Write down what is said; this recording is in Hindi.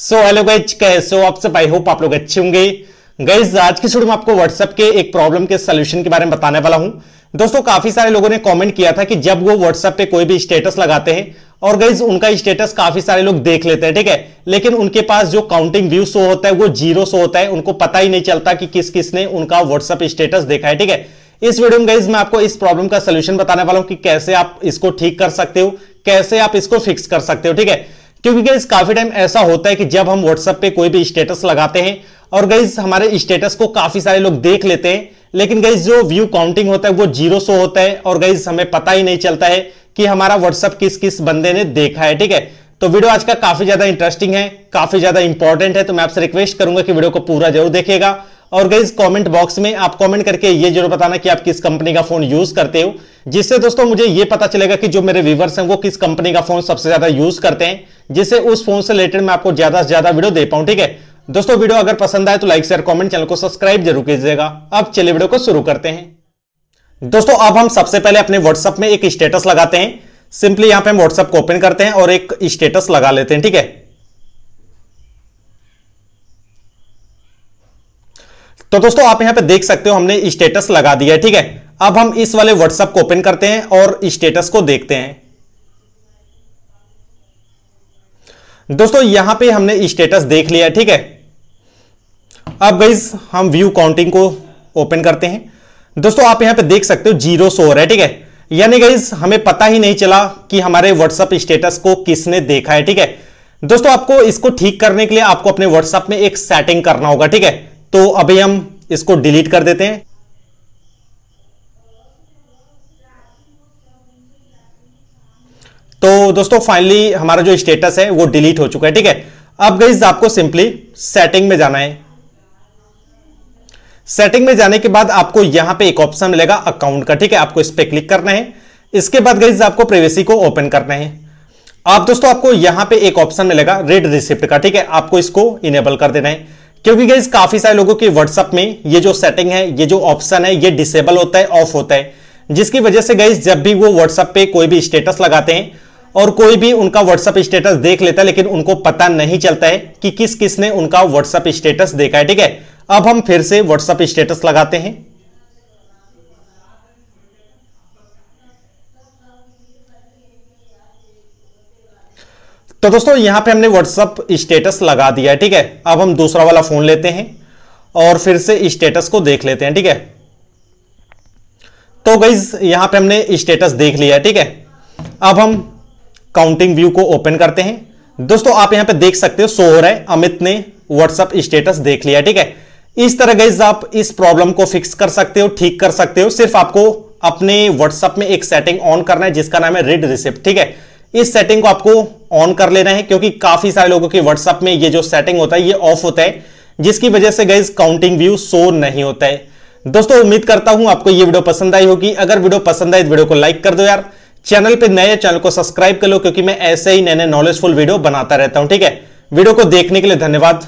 सो हेलो गाइज़ कैसे हो आप सब आई होप आप लोग अच्छे होंगे। गाइज़ आज की वीडियो में आपको व्हाट्सएप के एक प्रॉब्लम के सोल्यूशन के बारे में बताने वाला हूँ। दोस्तों, काफ़ी सारे लोगों ने कमेंट किया था कि जब वो व्हाट्सएप पे कोई भी स्टेटस लगाते हैं, और गाइज़ उनका स्टेटस काफ़ी सारे लोग देख लेते हैं, ठीक है? लेकिन उनके पास जो काउंटिंग व्यू शो होता है, वो ज़ीरो शो होता है। उनको पता ही नहीं चलता कि किस, किसने उनका व्हाट्सएप स्टेटस देखा है, ठीक है? इस वीडियो में गाइज़ मैं आपको इस प्रॉब्लम का सोल्यूशन बताने वाला हूँ कि कैसे आप इसको ठीक कर सकते हो, कैसे आप इसको फिक्स कर सकते हो, ठीक है? क्योंकि गाइज़ काफ़ी टाइम ऐसा होता है कि जब हम व्हाट्सएप पे कोई भी स्टेटस लगाते हैं, और गाइज़ हमारे स्टेटस को काफ़ी सारे लोग देख लेते हैं, लेकिन गाइज़ जो व्यू काउंटिंग होता है, वो ज़ीरो सो होता है, और गाइज़ हमें पता ही नहीं चलता है कि हमारा व्हाट्सएप किस किस बंदे ने देखा है, ठीक है? तो वीडियो आज का काफ़ी ज़्यादा इंटरेस्टिंग है, काफ़ी ज़्यादा इंपॉर्टेंट है तो मैं आपसे रिक्वेस्ट करूँगा कि वीडियो को पूरा ज़रूर देखिएगा। और गाइज़ कमेंट बॉक्स में आप कमेंट करके ये ज़रूर बताना कि आप किस कंपनी का फ़ोन यूज़ करते हो, जिससे दोस्तों मुझे ये पता चलेगा कि जो मेरे व्यूवर्स हैं वो किस कंपनी का फ़ोन सबसे ज़्यादा यूज़ करते हैं, जिससे उस फ़ोन से रिलेटेड मैं आपको ज़्यादा से ज़्यादा वीडियो दे पाऊँ, ठीक है? दोस्तों वीडियो अगर पसंद आए तो लाइक शेयर कॉमेंट चैनल को सब्सक्राइब ज़रूर कीजिएगा। अब चलिए वीडियो को शुरू करते हैं। दोस्तों, अब हम सबसे पहले अपने व्हाट्सएप में एक स्टेटस लगाते हैं। सिंपली यहाँ पे हम व्हाट्सएप को ओपन करते हैं और एक स्टेटस लगा लेते हैं, ठीक है? तो दोस्तों, आप यहाँ पे देख सकते हो, हमने स्टेटस लगा दिया है, ठीक है? अब हम इस वाले व्हाट्सएप को ओपन करते हैं और स्टेटस को देखते हैं। दोस्तों, यहाँ पे हमने स्टेटस देख लिया ठीक है? अब गाइज़ हम व्यू काउंटिंग को ओपन करते हैं। दोस्तों, आप यहाँ पे देख सकते हो ज़ीरो सो रहा है, ठीक है? यानी गाइज़ हमें पता ही नहीं चला कि हमारे व्हाट्सएप स्टेटस को किसने देखा है, ठीक है? दोस्तों, आपको इसको ठीक करने के लिए आपको अपने व्हाट्सएप में एक सेटिंग करना होगा, ठीक है? तो अभी हम इसको डिलीट कर देते हैं। तो दोस्तों फाइनली हमारा जो स्टेटस है, वो डिलीट हो चुका है, ठीक है? अब गई आपको सिंपली सेटिंग में जाना है। सेटिंग में जाने के बाद आपको यहाँ पे एक ऑप्शन मिलेगा अकाउंट का, ठीक है? आपको इस पर क्लिक करना है। इसके बाद गई आपको प्रिवेसी को ओपन करना है। आप दोस्तों, आपको यहाँ पे एक ऑप्शन मिलेगा रेड रिसिप्ट का, ठीक है? आपको इसको इनेबल कर देना है। क्योंकि गई काफ़ी सारे लोगों की व्हाट्सएप में ये जो सेटिंग है, ये जो ऑप्शन है, ये डिसेबल होता है ऑफ़ होता है। जिसकी वजह से गई जब भी वो व्हाट्सएप पे कोई भी स्टेटस लगाते हैं और कोई भी उनका व्हाट्सएप स्टेटस देख लेता है, लेकिन उनको पता नहीं चलता है कि किस किस ने उनका व्हाट्सएप स्टेटस देखा है, ठीक है? अब हम फिर से व्हाट्सएप स्टेटस लगाते हैं। तो दोस्तों, यहाँ पे हमने व्हाट्सअप स्टेटस लगा दिया है, ठीक है? अब हम दूसरा वाला फ़ोन लेते हैं और फिर से स्टेटस को देख लेते हैं, ठीक है? तो गई यहाँ पे हमने स्टेटस देख लिया है, ठीक है? अब हम काउंटिंग व्यू को ओपन करते हैं। दोस्तों, आप यहाँ पे देख सकते हो सो हो रहा है, अमित ने व्हाट्सअप स्टेटस देख लिया ठीक है? इस तरह गई आप इस प्रॉब्लम को फिक्स कर सकते हो, ठीक कर सकते हो। सिर्फ़ आपको अपने व्हाट्सअप में एक सेटिंग ऑन करना है, जिसका नाम है रेड रिसिप्ट ठीक है? इस सेटिंग को आपको ऑन कर लेना है, क्योंकि काफ़ी सारे लोगों के व्हाट्सएप में ये जो सेटिंग होता है, ये ऑफ़ होता है, जिसकी वजह से गई काउंटिंग व्यू शो नहीं होता है। दोस्तों, उम्मीद करता हूँ आपको ये वीडियो पसंद आई होगी। अगर वीडियो पसंद आए तो वीडियो को लाइक कर दो यार। चैनल पे नए चैनल को सब्सक्राइब कर लो, क्योंकि मैं ऐसे ही नए नए नॉलेजफुल वीडियो बनाता रहता हूँ, ठीक है? वीडियो को देखने के लिए धन्यवाद।